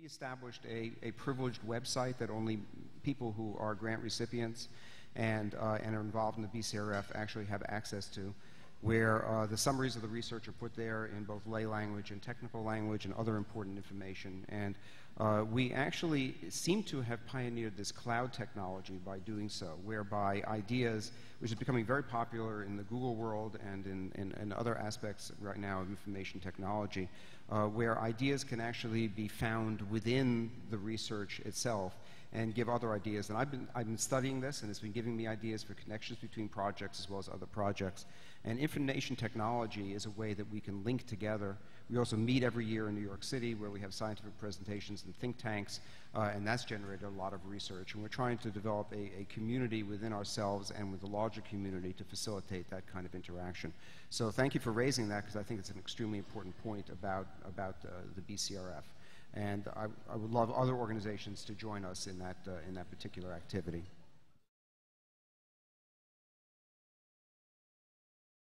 We established a, a privileged website that only people who are grant recipients and, uh, and are involved in the BCRF actually have access to, where uh, the summaries of the research are put there in both lay language and technical language and other important information. And uh, we actually seem to have pioneered this cloud technology by doing so, whereby ideas, which is becoming very popular in the Google world and in, in, in other aspects right now of information technology, uh, where ideas can actually be found within the research itself and give other ideas. And I've been, I've been studying this, and it's been giving me ideas for connections between projects as well as other projects. And information technology is a way that we can link together. We also meet every year in New York City where we have scientific presentations and think tanks, uh, and that's generated a lot of research. And we're trying to develop a, a, community within ourselves and with the larger community to facilitate that kind of interaction. So thank you for raising that because I think it's an extremely important point about, about uh, the BCRF. And I, I, would love other organizations to join us in that, uh, in that particular activity.